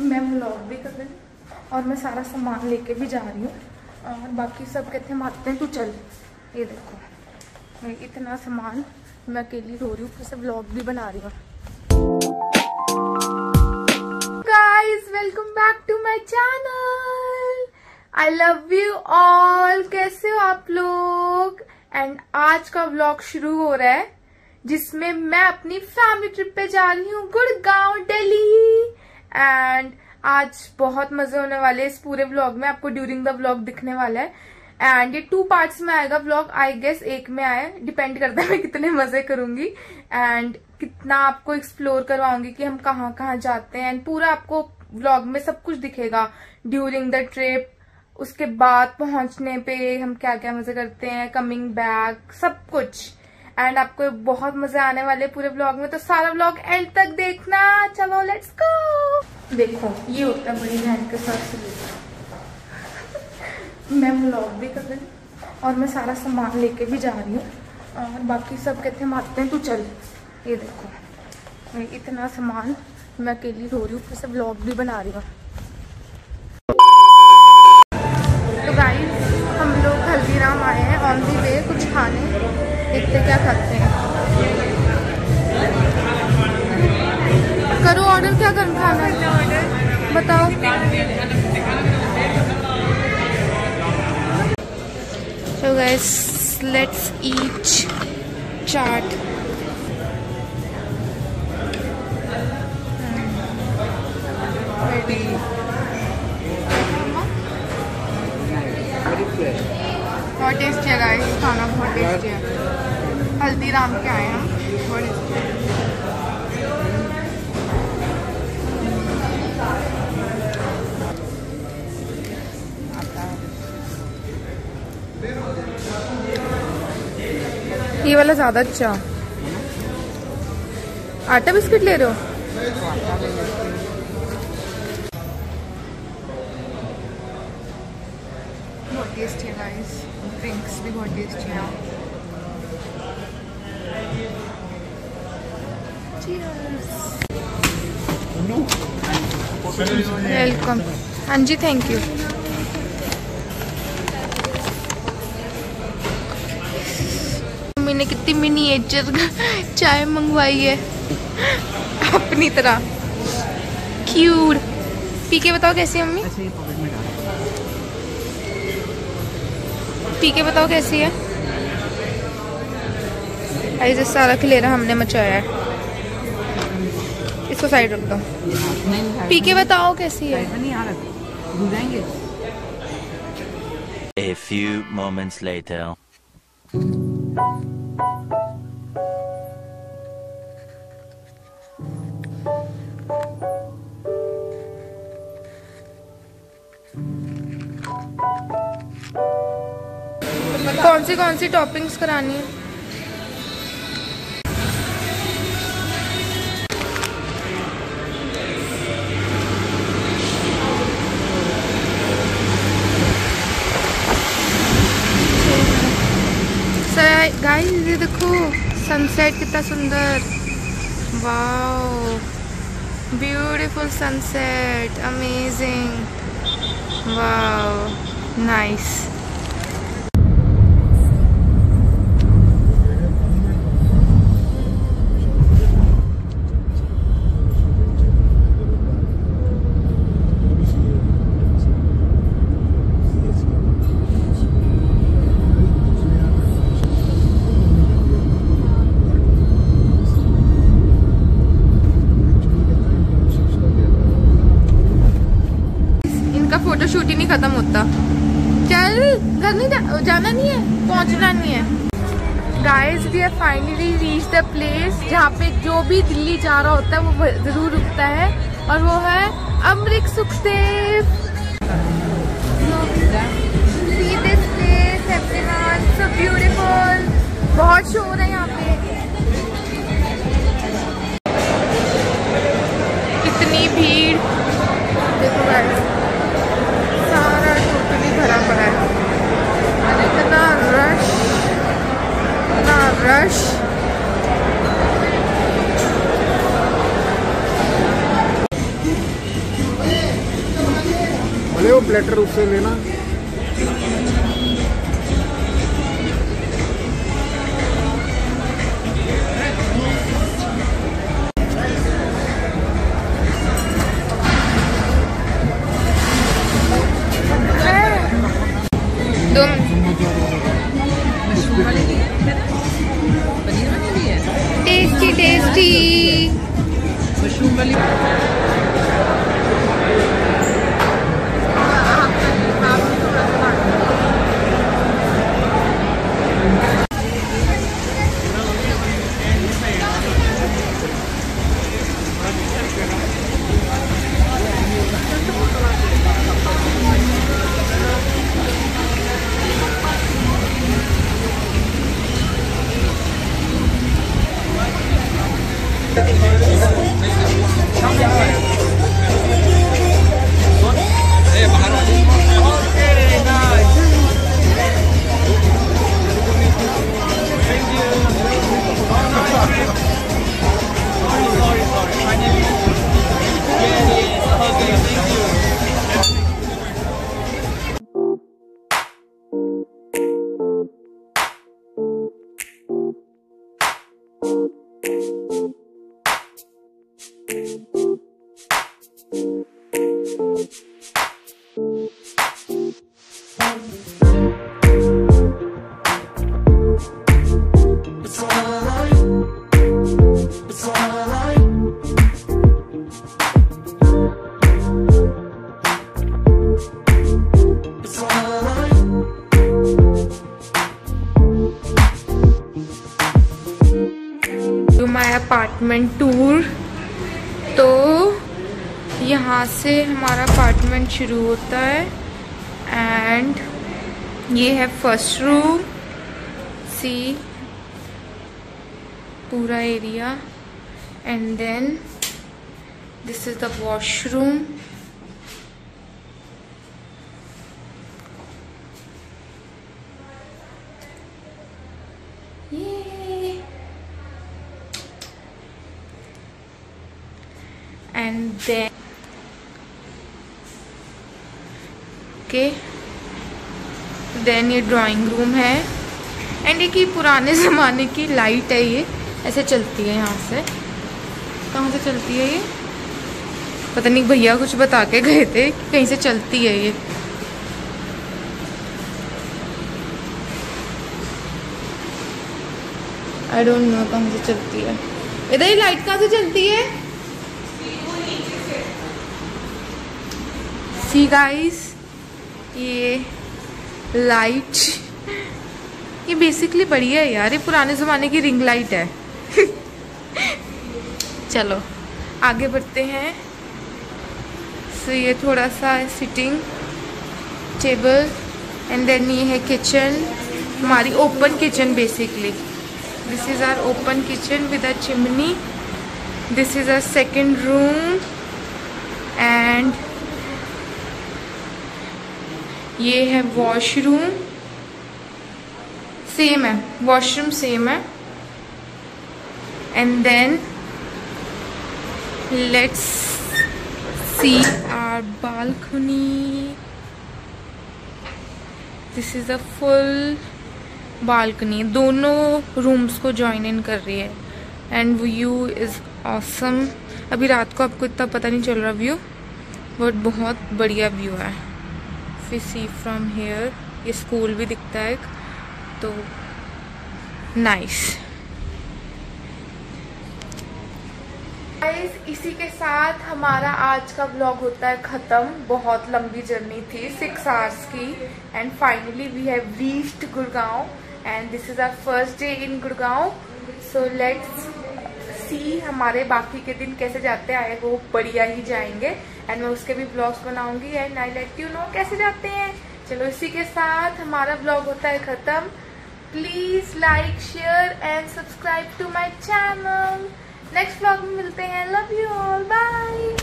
मैं व्लॉग भी कर रही हूँ और मैं सारा सामान लेके भी जा रही हूँ। और बाकी सब कहते हैं, मारते हैं, तू चल। ये देखो, मैं इतना सामान मैं अकेली रो रही हूँ, फिर से व्लॉग भी बना रही हूँ। Guys welcome back to my channel I love you all कैसे हो आप लोग? एंड आज का व्लॉग शुरू हो रहा है, जिसमें मैं अपनी फैमिली ट्रिप पे जा रही हूँ, गुड़गांव, दिल्ली। एंड आज बहुत मज़े होने वाले इस पूरे व्लॉग में। आपको ड्यूरिंग द व्लॉग दिखने वाला है। एंड ये टू पार्ट्स में आएगा व्लॉग आई गेस एक में आए डिपेंड करता है मैं कितने मज़े करूँगी। एंड कितना आपको एक्सप्लोर करवाऊँगी कि हम कहाँ कहाँ जाते हैं। एंड पूरा आपको व्लॉग में सब कुछ दिखेगा। ड्यूरिंग द ट्रिप उसके बाद पहुँचने पे हम क्या क्या मज़े करते हैं कमिंग बैक सब कुछ। एंड आपको बहुत मज़े आने वाले पूरे व्लॉग में। तो सारा व्लॉग एंड तक देखना। चलो लेट्स गो देखो, ये होता है बड़ी बहन के साथ सलूक मैं व्लॉग भी कर रही और मैं सारा सामान लेके भी जा रही हूँ। और बाकी सब कहते हैं, मारते हैं, तू चल। ये देखो इतना सामान मैं अकेली रो रही हूँ, फिर से व्लॉग भी बना रही हूँ। तो गाइस हम लोग हल्दीराम आए हैं ऑन दी वे कुछ देखते क्या खाते हैं। करो ऑर्डर क्या कर खाना है? बताओ। Guys, let's eat chaat. Ready. बहुत टेस्टी है गाइस खाना बहुत टेस्टी है हल्दीराम के आए हैं। ये वाला ज़्यादा अच्छा। आटा बिस्किट ले रहे हो? बहुत टेस्टी है गाइस ड्रिंक्स भी बहुत टेस्टी है। वेलकम हाँ जी थैंक यू मम्मी ने कितनी मिनिएचर चाय मंगवाई है। अपनी तरह। क्यूट पी के बताओ कैसी है मम्मी? पी के बताओ कैसी है? ऐसे सारा खिलेरा हमने मचाया है। इसको साइड रख दो पी के बताओ कैसी है? A few moments later. कौन सी कौन सी टॉपिंग्स करानी है? ये देखो सनसेट कितना सुंदर। Wow beautiful sunset amazing wow nice इनका फ़ोटो शूट ही नहीं खत्म होता। चल घर नहीं जा, जाना नहीं है पहुँचना नहीं है। Guys we have finally reach the place जहाँ पे जो भी दिल्ली जा रहा होता है वो ज़रूर रुकता है और वो है अमृत सुखदेव. बहुत शोर है यहाँ brush. वो प्लेटर उससे लेना टू यहाँ से हमारा अपार्टमेंट शुरू होता है एंड ये है फ़र्स्ट रूम, सी पूरा area, and then this is the washroom. And then okay then ये ड्राइंग रूम है। एंड एक ही पुराने ज़माने की लाइट है ये। ऐसे चलती है यहाँ से। कहाँ से चलती है ये? पता नहीं, भैया कुछ बता के गए थे कहीं से चलती है ये। आई डोंट नो कहाँ से चलती है। इधर ही लाइट कहाँ से चलती है? सी गाइस ये लाइट ये बेसिकली बढ़िया है यार, ये पुराने ज़माने की रिंग लाइट है। चलो, आगे बढ़ते हैं। सो ये थोड़ा सा सिटिंग टेबल एंड देन ये है किचन हमारी open kitchen basically this is our open kitchen with a chimney this is a second room and ये है वॉशरूम सेम है वॉशरूम सेम है. And then let's see our balcony this is a full balcony दोनों rooms को join इन कर रही है. And view is awesome अभी रात को आपको इतना पता नहीं चल रहा व्यू बट बहुत बढ़िया व्यू है. फिर सी फ्रॉम हेयर ये स्कूल भी दिखता है तो नाइस गाइस इसी के साथ हमारा आज का ब्लॉग होता है खत्म। बहुत लंबी जर्नी थी सिक्स आवर्स की। And finally we have reached Gurgaon and this is our first day in Gurgaon so let's see हमारे बाकी के दिन कैसे जाते हैं। वो बढ़िया ही जाएँगे। एंड मैं उसके भी ब्लॉग्स बनाऊँगी and I let you know कैसे जाते हैं। चलो इसी के साथ हमारा ब्लॉग होता है खत्म। Please like share and subscribe to my channel next blog में मिलते हैं। Love you all bye